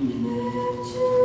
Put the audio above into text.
Lift to